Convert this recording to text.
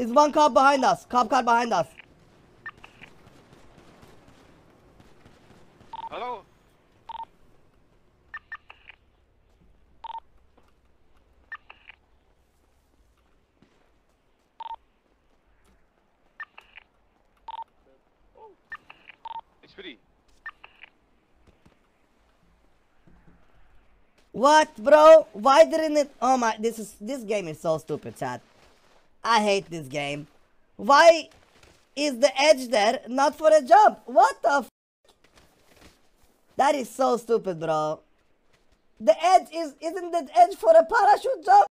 Is one cop behind us. Cop car behind us. Hello? What, bro? Why didn't it? Oh my! This is this game is so stupid, chat. I hate this game. Why is the edge there not for a jump? What the? F- that is so stupid, bro. The edge is isn't the edge for a parachute jump?